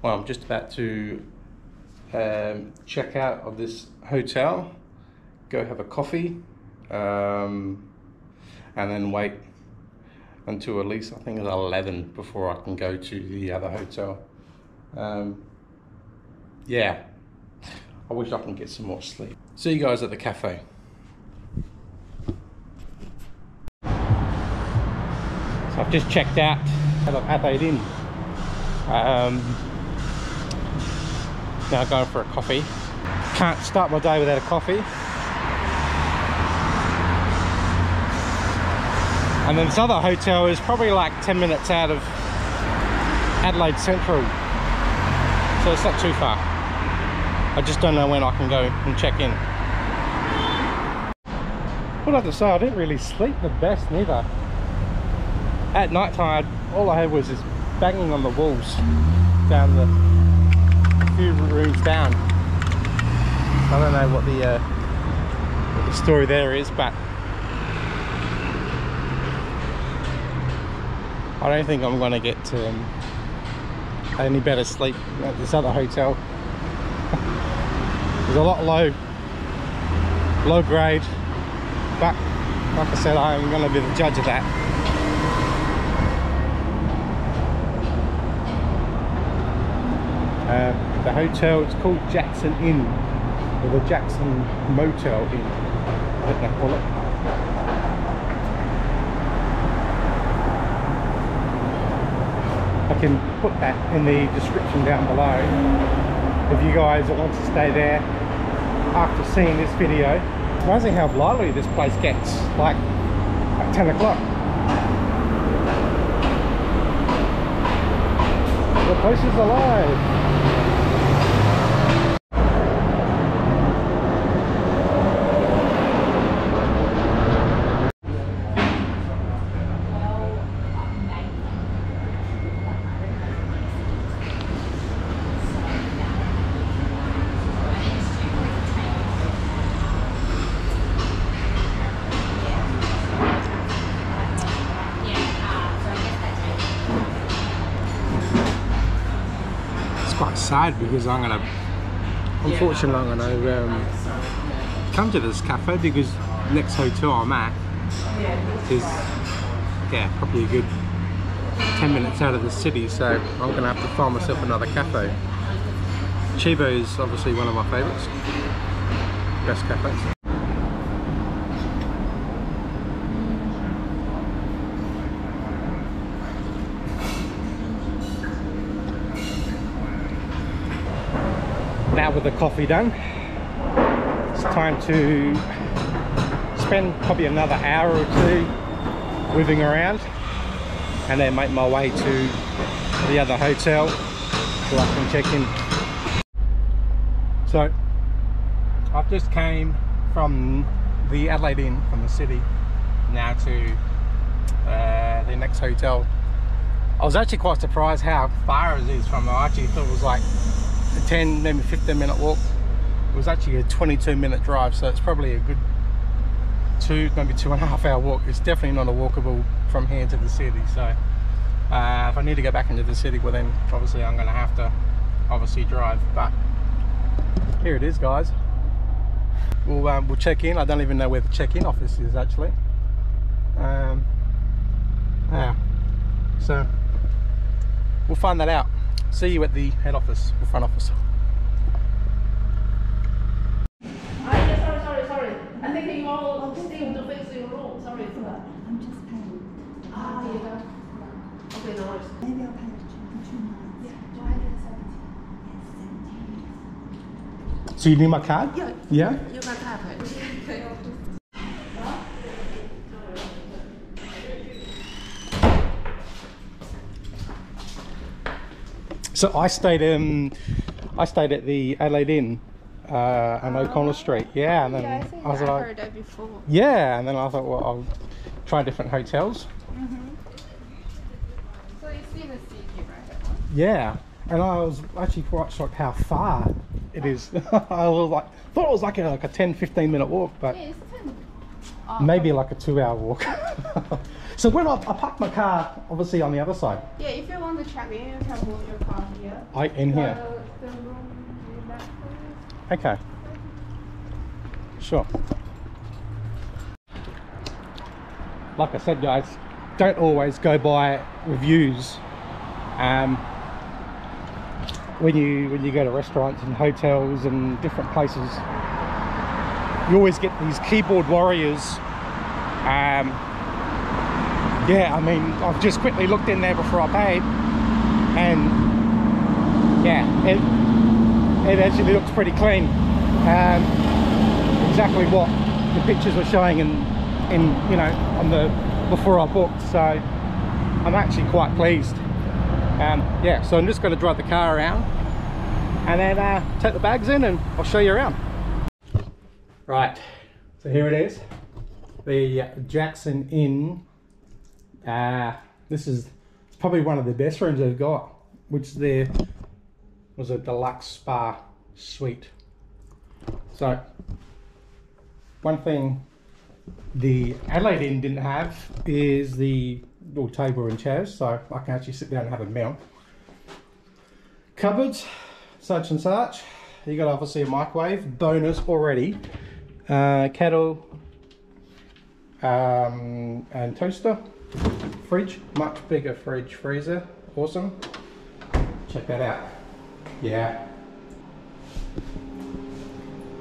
Well, I'm just about to um, check out of this hotel, go have a coffee, um, and then wait until at least I think it's 11 before I can go to the other hotel. Um, yeah, I wish I can get some more sleep. See you guys at the cafe. So I've just checked out at Adelaide Inn. Um, now going for a coffee. Can't start my day without a coffee. And then this other hotel is probably like 10 minutes out of Adelaide Central. So it's not too far. I just don't know when I can go and check in. What I have to say, I didn't really sleep the best neither. At night time, all I had was this banging on the walls down the few rooms down. I don't know what the, uh, what the story there is, but I don't think I'm going to get to um, any better sleep at this other hotel. There's a lot low, low grade, but like I said, I'm going to be the judge of that. Uh, the hotel, it's called Jackson Inn, or the Jackson Motor Inn, I think they call it. I can put that in the description down below if you guys want to stay there after seeing this video. It's amazing how lively this place gets, like at 10 o'clock. The place is alive. Sad because I'm gonna, unfortunately, I'm gonna um, come to this cafe because next hotel I'm at is, yeah, probably a good 10 minutes out of the city, so I'm gonna have to find myself another cafe. Cibo is obviously one of my favourites, best cafes. Now with the coffee done, it's time to spend probably another hour or two moving around and then make my way to the other hotel so I can check in. So I've just came from the Adelaide Inn from the city now to uh, the next hotel. I was actually quite surprised how far it is from I actually thought it was like 10 maybe 15 minute walk. It was actually a 22 minute drive so it's probably a good two maybe two and a half hour walk. It's definitely not a walkable from here to the city so uh, if I need to go back into the city well then obviously I'm gonna have to obviously drive but here it is guys. We'll, um, we'll check in. I don't even know where the check-in office is actually. Um, yeah. So we'll find that out see you at the head office or front office Ah, yeah, sorry, sorry, sorry. I'm thinking all still to fix your room. Sorry for that. I'm just paying. Ah, you got. Okay, no worries. Maybe I'll pay for two months. Yeah, 270. Yes, 17. so you need my card Yeah, yeah you can tap it. So I stayed in, I stayed at the Adelaide Inn, uh, on O'Connell Street. Yeah, and then Yeah, I think was I like, that before. yeah, and then I thought, well, I'll try different hotels. Mhm. So you see the city right? Yeah, and I was actually quite shocked how far it is. I was like, thought it was like a, like a 10, 15 minute walk, but Yeah, it's 10. Oh, maybe like a two-hour walk. so when I, I parked my car, obviously on the other side, Yeah, if you want to check in, you can move your car here. I in here. The, the room. Okay. Sure. Like I said, guys, don't always go by reviews. Um, when you when you go to restaurants and hotels and different places, you always get these keyboard warriors. Um, yeah, I mean, I've just quickly looked in there before I paid, and yeah, it it actually looks pretty clean. Um, exactly what the pictures were showing in, in you know, on the before I booked. So I'm actually quite pleased. Um, yeah, so I'm just going to drive the car around and then uh, take the bags in and I'll show you around. Right, so here it is, the Jackson Inn. Uh, this is probably one of the best rooms they've got, which there was a deluxe spa suite. So, one thing the Adelaide Inn didn't have is the little table and chairs, so I can actually sit down and have a meal. Cupboards, such and such. You got obviously a microwave, bonus already. Uh, kettle, um, and toaster. Fridge, much bigger fridge freezer, awesome. Check that out. Yeah.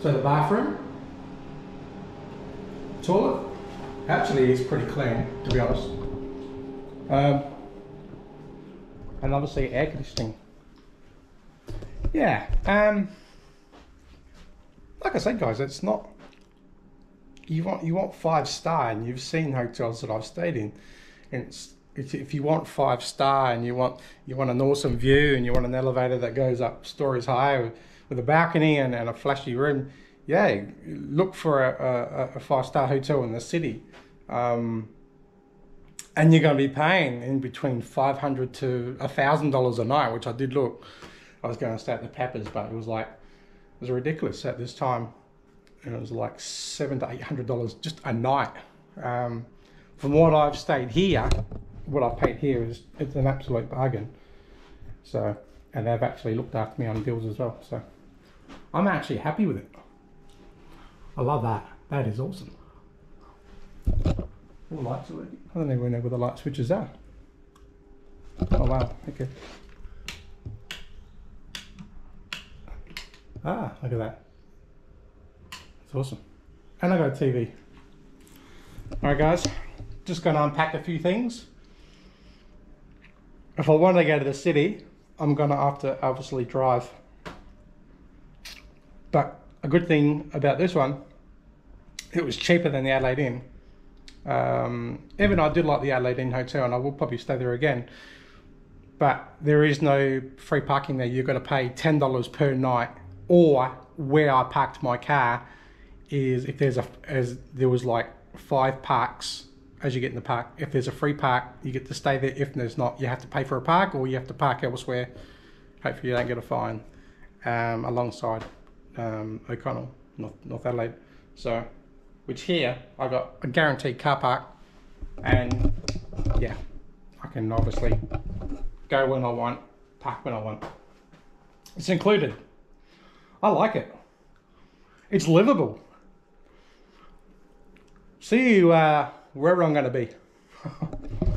So the bathroom, toilet, actually is pretty clean to be honest. Um, and obviously air conditioning. Yeah, um, like I said, guys, it's not. You want you want five star, and you've seen hotels that I've stayed in. And if you want five star, and you want you want an awesome view, and you want an elevator that goes up stories high with, with a balcony and, and a flashy room, yeah, look for a, a, a five star hotel in the city. Um, and you're going to be paying in between five hundred to a thousand dollars a night, which I did look. I was going to stay at the Peppers, but it was like it was ridiculous at this time, it was like seven to eight hundred dollars just a night. Um, from what I've stayed here, what I've paid here is it's an absolute bargain. So, and they've actually looked after me on deals as well. So, I'm actually happy with it. I love that. That is awesome. All lights are working. I don't even know where the light switches are. Oh wow, okay. Ah, look at that. It's awesome. And I got a TV. Alright guys, just gonna unpack a few things. If I want to go to the city, I'm gonna have to obviously drive. But a good thing about this one, it was cheaper than the Adelaide Inn. Um, even I did like the Adelaide Inn Hotel and I will probably stay there again. But there is no free parking there. You've got to pay $10 per night. Or where I parked my car is if there's a, as there was like five parks as you get in the park. If there's a free park, you get to stay there. If there's not, you have to pay for a park or you have to park elsewhere. Hopefully you don't get a fine um, alongside um, O'Connell, North, North Adelaide. So, which here I got a guaranteed car park, and yeah, I can obviously go when I want, park when I want. It's included. I like it. It's livable. See you uh, wherever I'm going to be.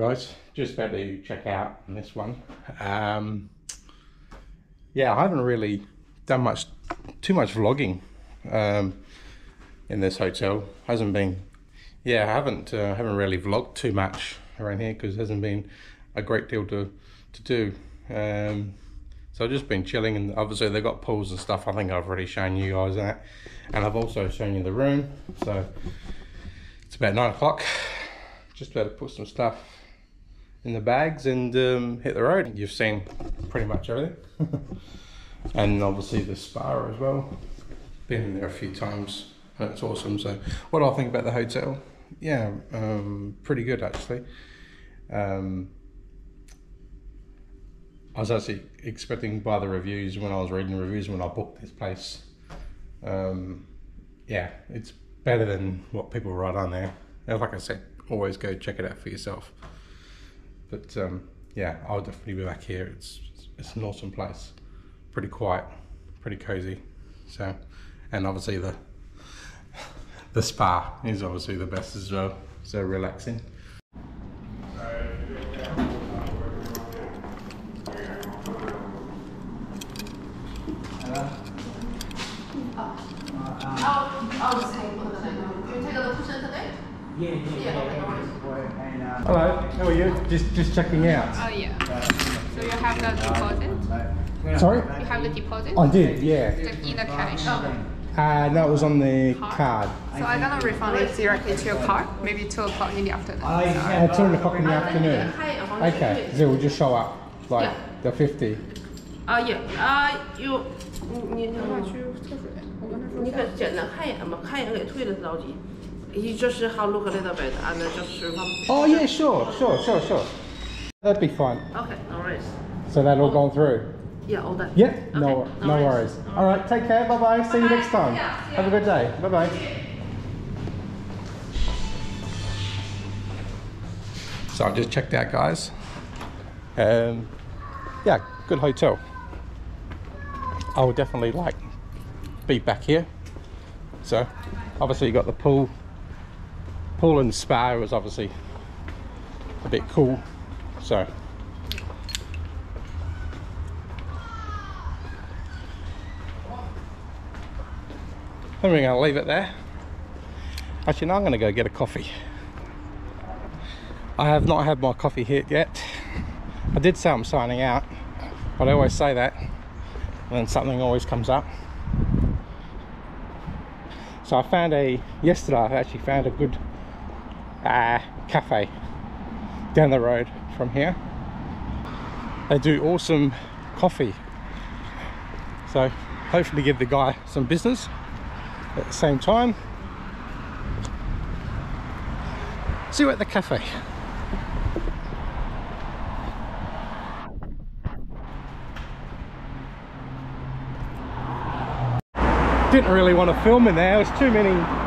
guys, just about to check out on this one. Um, yeah, I haven't really done much, too much vlogging um, in this hotel. Hasn't been, yeah, I haven't uh, haven't really vlogged too much around here because hasn't been a great deal to to do. Um, so I've just been chilling, and obviously they've got pools and stuff. I think I've already shown you guys that, and I've also shown you the room. So it's about nine o'clock. Just about to put some stuff in the bags and um, hit the road. You've seen pretty much everything. and obviously the spa as well. Been in there a few times and it's awesome. So what do I think about the hotel? Yeah, um, pretty good actually. Um, I was actually expecting by the reviews when I was reading the reviews when I booked this place. Um, yeah, it's better than what people write on there. And like I said, always go check it out for yourself. But um, yeah, I'll definitely be back here. It's it's an awesome place, pretty quiet, pretty cozy. So, and obviously the the spa is obviously the best as well. So relaxing. I'll, I'll just hang on the line. Can you take the cushion today? Yeah, yeah, Yeah, okay, no worries. yeah. And, uh, Hello, how are you? Just just checking out. Oh yeah. So you have the deposit? Sorry, You have the deposit? I did. Yeah. Like in the cash. Uh, no, it was on the card. So I'm gonna refund it directly to your card, maybe two o'clock in the afternoon. I used to Uh, have, two o'clock in the afternoon. 看一眼黄金 Okay, so we'll just show up like Yeah. the fifty. 啊也啊有你你你我去厕所，我跟他说你可简单看一眼嘛，看一眼给退了着急。 You just have look a little bit and then just refund. Oh yeah, sure, sure, sure, sure. That'd be fine. Okay, no worries. So that all gone through. Yeah, all done. Yeah, no, Okay, no worries. All right, take care. Bye bye. See you next time. Have a good day. Bye bye. So I've just checked out, guys. Um, yeah, good hotel. I will definitely like be back here. So obviously you got the pool, pool and spa was obviously a bit cool. So I think we're going to leave it there. Actually, no, I'm going to go get a coffee. I have not had my coffee hit yet. I did say I'm signing out, but I always say that, and then something always comes up. So I found a yesterday. I actually found a good uh, cafe down the road from here. They do awesome coffee. So hopefully give the guy some business at the same time. See you at the cafe. Didn't really want to film in there. There's too many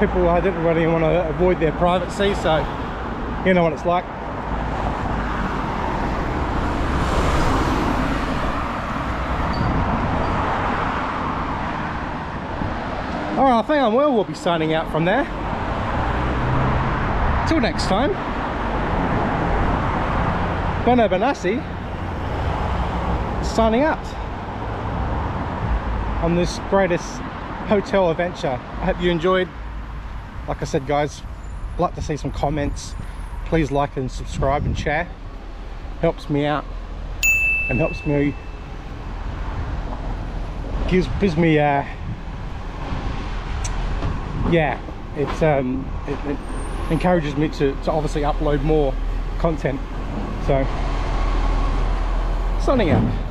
people. I didn't really want to avoid their privacy, so you know what it's like. All right, I think I'm well. We'll be signing out from there. Till next time. Bono Benassi signing out on this greatest hotel adventure. I hope you enjoyed. Like I said, guys, like to see some comments. Please like and subscribe and share. Helps me out and helps me gives gives me uh yeah it's um it, it encourages me to, to obviously upload more content so signing out